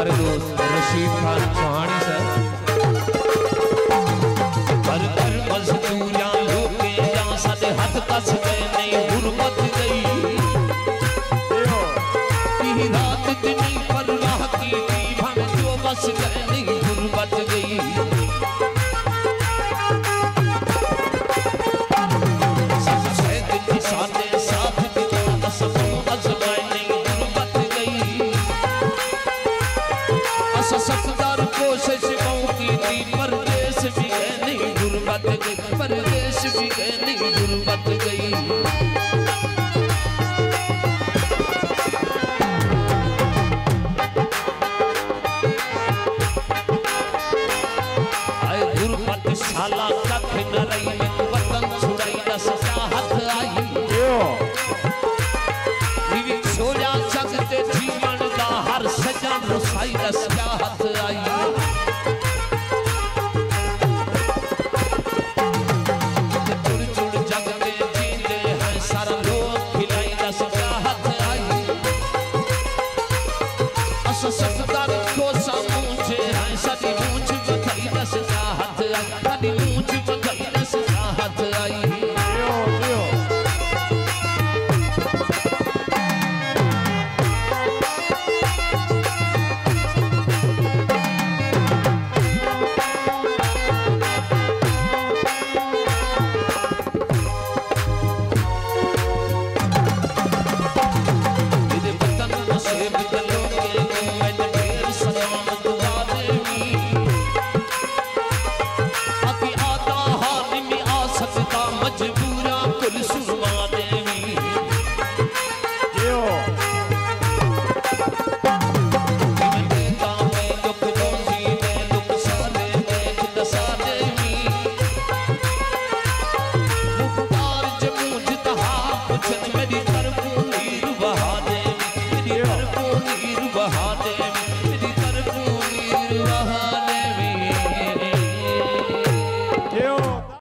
हमारे दोस्त रशीद खान चौहानी सर। गुरबत गई परदेश भी गए गुरबत गई शाला कख न रही वतन छुड़ाई दस चाहत आई निवी छोड़िया जग जीवन दा हर सजा रसाई दस sans se 呵呵